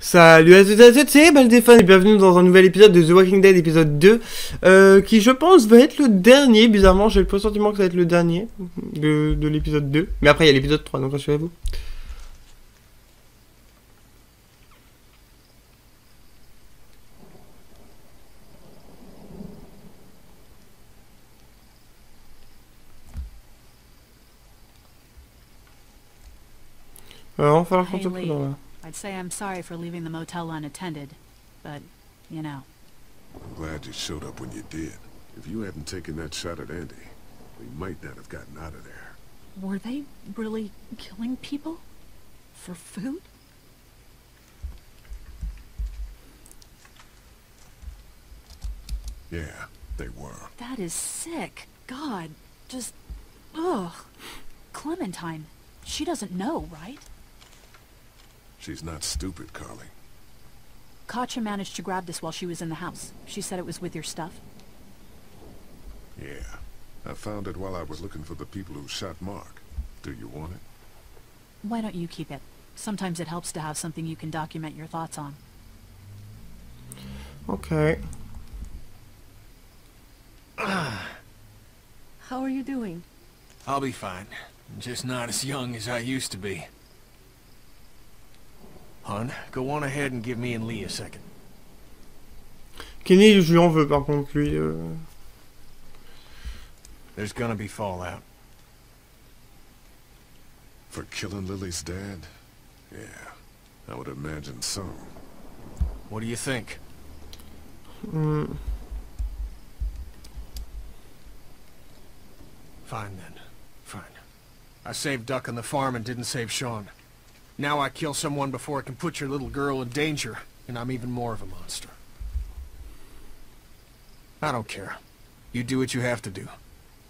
Salut à toutes et à toutes, c'est fans et bienvenue dans un nouvel épisode de The Walking Dead épisode 2 euh, qui je pense va être le dernier, bizarrement j'ai le pressentiment que ça va être le dernier de, de l'épisode 2 mais après il y a l'épisode 3 donc rassurez-vous. Euh, on va falloir qu'on se là. I'd say I'm sorry for leaving the motel unattended, but, you know. I'm glad you showed up when you did. If you hadn't taken that shot at Andy, we might not have gotten out of there. Were they really killing people? For food? Yeah, they were. That is sick. God, just. Ugh. Clementine, she doesn't know, right? She's not stupid, Carley. Katjaa managed to grab this while she was in the house. She said it was with your stuff. Yeah. I found it while I was looking for the people who shot Mark. Do you want it? Why don't you keep it? Sometimes it helps to have something you can document your thoughts on. Ok. How are you doing? I'll be fine. Just not as young as I used to be. Hun, go on ahead and give me and Lee a second. Kenny je lui en veux par contre lui. euh. There's gonna be fallout. For killing Lilly's dad? Yeah, I would imagine so. What do you think? Hmm. Fine then. Fine. I saved Duck on the farm and didn't save Shawn. Now I kill someone before I can put your little girl in danger, and I'm even more of a monster. I don't care. You do what you have to do.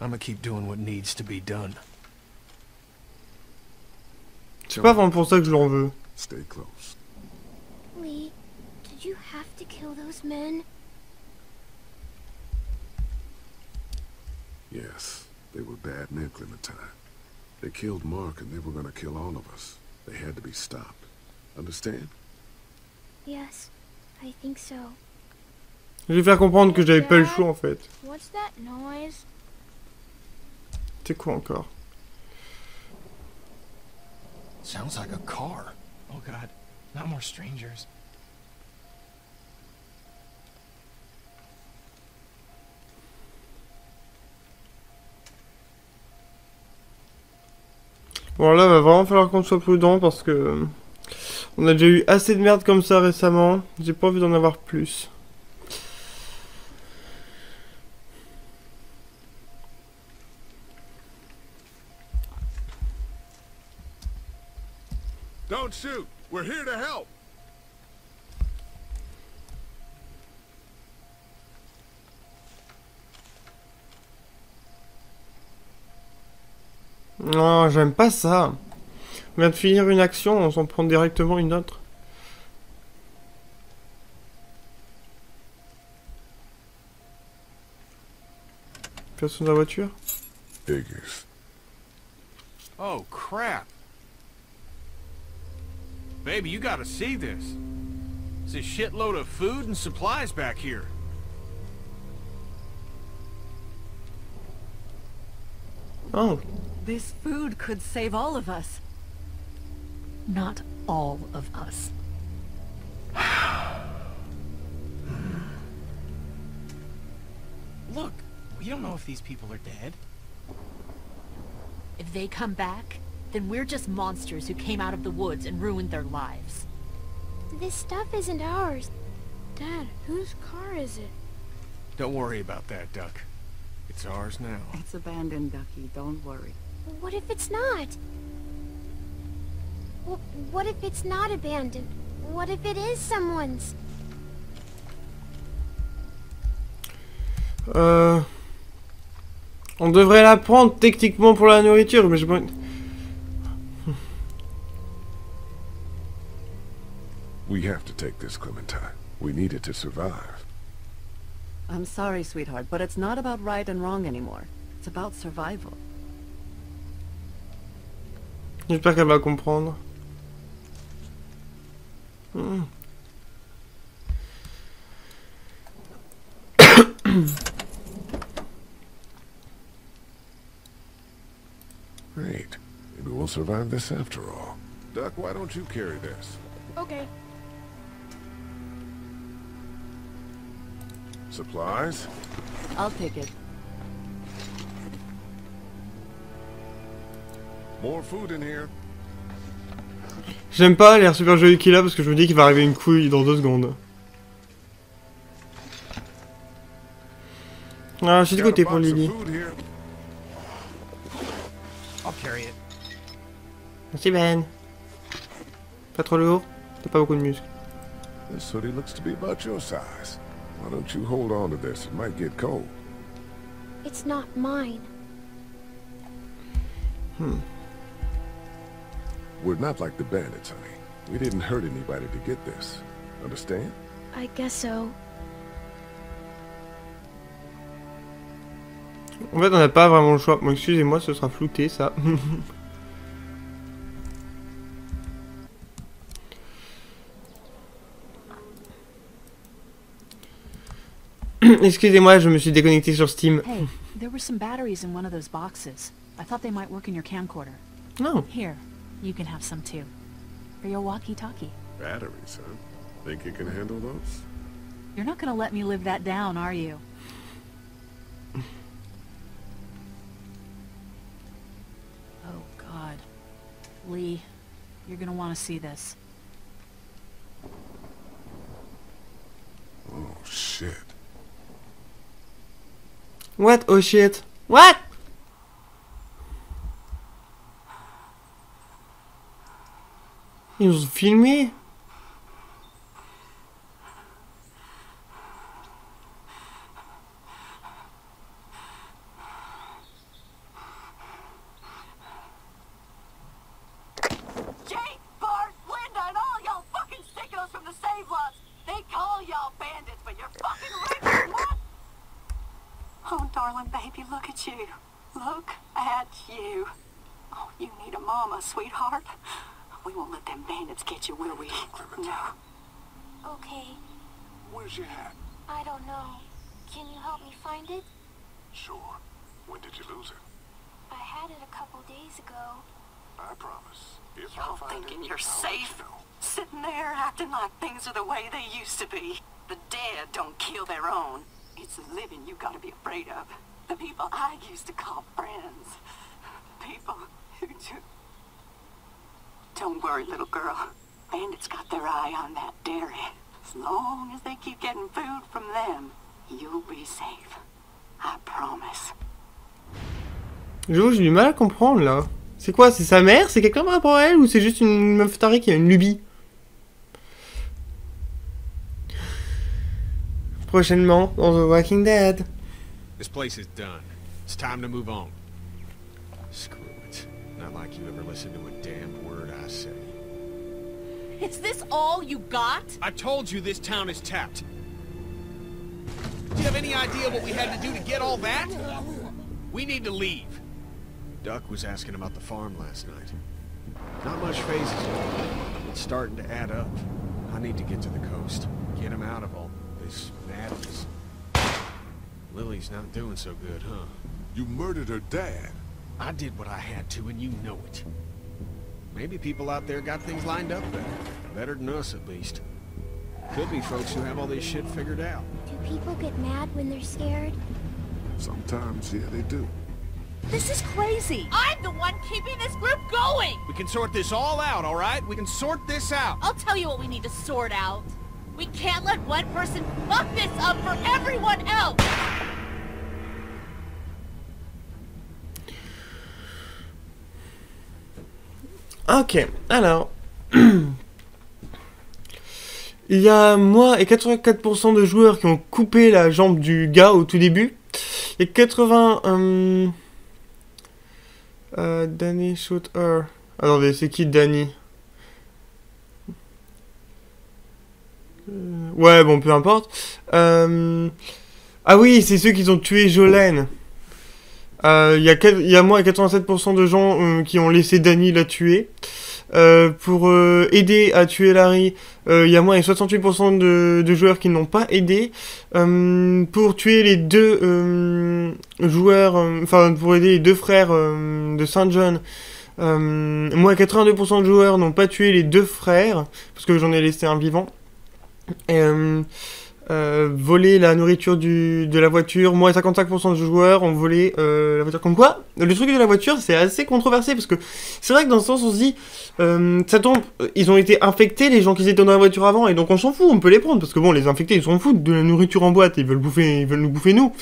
I'm gonna keep doing what needs to be done. C'est pas vraiment pour ça que je lui en veux. Stay close. Lee, did you have to kill those men? Yes, they were bad men, Clementine. They killed Mark and they were gonna kill all of us. They had to be stopped. Understand? Yes, I think so. Je vais faire comprendre que j'avais pas le choix en fait. What's that noise? C'est quoi encore Sounds like a car. Oh god, not more strangers. Bon là va vraiment falloir qu'on soit prudent parce que euh, on a déjà eu assez de merde comme ça récemment. J'ai pas envie d'en avoir plus. Don't shoot! We're here to help! Non, j'aime pas ça. On vient de finir une action, on s'en prend directement une autre. Personne dans la voiture? Oh, crap. Baby, you gotta see this. It's a shitload of food and supplies back here. Oh, This food could save all of us. Not all of us. Look, we don't know if these people are dead. If they come back, then we're just monsters who came out of the woods and ruined their lives. This stuff isn't ours. Dad, whose car is it? Don't worry about that, Duck. It's ours now. It's abandoned, Ducky. Don't worry. What if it's not? Well, what if it's not abandoned? What if it is someone's? euh... On devrait la prendre techniquement pour la nourriture, mais je... Hmm. We have to take this, Clementine. We need it to survive. I'm sorry, sweetheart, but it's not about right and wrong anymore. It's about survival. J'espère qu'elle va comprendre. Hmm. Great. Maybe we'll survive this after all. Duck, why don't you carry this? Okay. Supplies? I'll take it. J'aime pas l'air super joli qu'il a parce que je me dis qu'il va arriver une couille dans deux secondes. Ah, j'ai du Got a côté pour Lily. food here. I'll carry it. Merci Ben. Pas trop lourd T'as pas beaucoup de muscles. This hoodie looks to be about your size. Why don't you hold on to this? It might get cold. It's not mine. We're not like the bandits, honey. We didn't hurt anybody to get this. Understand? I guess so. En fait, on n'a pas vraiment le choix. Bon, excusez-moi, ce sera flouté ça. Excusez-moi, je me suis déconnecté sur Steam. Hey, there were some batteries in one of those boxes. I thought they might work in your camcorder. Non. Here, you can have some too. For your walkie-talkie. Batteries, huh? Think you can handle those? You're not gonna let me live that down, are you? oh, God. Lee, you're gonna want to see this. Oh, shit. What? Oh shit. What? Ils nous ont filmé Jake, Bart, Linda, and all y'all fucking sickos from the save lots. They call y'all bandits, but you're fucking regular what? Oh, darling baby, look at you. Look at you. Oh, you need a mama, sweetheart. We won't let them bandits get you, will we? No. Okay. Where's your hat? I don't know. Can you help me find it? Sure. When did you lose it? I had it a couple days ago. I promise. If Y'all I find thinking it, you're I'll let safe? you know. Sitting there acting like things are the way they used to be. The dead don't kill their own. It's the living you gotta be afraid of. The people I used to call friends. People who do... Don't worry, little girl. Bandits got their eye on that dairy. As long as they keep getting food from them, you'll be safe. I promise. J'avoue, j'ai du mal à comprendre là. C'est quoi C'est sa mère? C'est quelqu'un par rapport à elle Ou c'est juste une meuf tarée qui a une lubie? Prochainement dans The Walking Dead. This place is done. It's time to move on. Screw. Not like you ever listen to a damn word I say. Is this all you got? I told you this town is tapped. Do you have any idea what we had to do to get all that? We need to leave. Duck was asking about the farm last night. Not much phases yet. It's starting to add up. I need to get to the coast. Get him out of all this madness. Lilly's not doing so good, huh? You murdered her dad. I did what I had to, and you know it. Maybe people out there got things lined up better. Better than us, at least. Could be folks who have all this shit figured out. Do people get mad when they're scared? Sometimes, yeah, they do. This is crazy. I'm the one keeping this group going. We can sort this all out, all right? We can sort this out. I'll tell you what we need to sort out. We can't let one person fuck this up for everyone else. Ok, alors. Il y a moi et 84% de joueurs qui ont coupé la jambe du gars au tout début. Et 80... Euh, euh, Danny shoot her. Attendez, c'est qui Danny? Euh, Ouais, bon, peu importe. Euh, Ah oui, c'est ceux qui ont tué Jolene. Euh, Il y, a quat- il y a moi et 87% de gens euh, qui ont laissé Danny la tuer. euh, pour euh, aider à tuer Larry, euh, il y a moins de 68% de, joueurs qui n'ont pas aidé. Euh, pour tuer les deux euh, joueurs, euh, enfin pour aider les deux frères euh, de Saint John, euh, moins 82% de joueurs n'ont pas tué les deux frères, parce que j'en ai laissé un vivant. Et, euh, voler la nourriture du, de la voiture, moins 55% de joueurs ont volé euh, la voiture. Comme quoi, le truc de la voiture, c'est assez controversé, parce que c'est vrai que dans ce sens, on se dit, euh, ça tombe, ils ont été infectés, les gens qui étaient dans la voiture avant, et donc on s'en fout, on peut les prendre, parce que bon, les infectés, ils s'en foutent de la nourriture en boîte, ils veulent bouffer, ils veulent nous bouffer nous.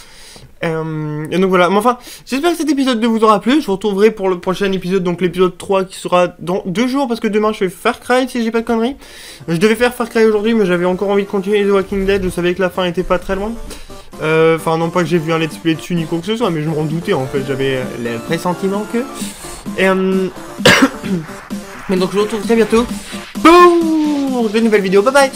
Et donc voilà, mais enfin, j'espère que cet épisode 2 vous aura plu, je vous retrouverai pour le prochain épisode, donc l'épisode 3 qui sera dans deux jours, parce que demain je fais Far Cry, si j'ai pas de conneries. Je devais faire Far Cry aujourd'hui, mais j'avais encore envie de continuer The Walking Dead, savais que la fin était pas très loin. Euh, Enfin, non pas que j'ai vu un let's play dessus ni quoi que ce soit, mais je m'en doutais en fait, j'avais euh, le pressentiment que... Et euh... Mais donc je vous retrouve très bientôt pour de nouvelles vidéos, bye bye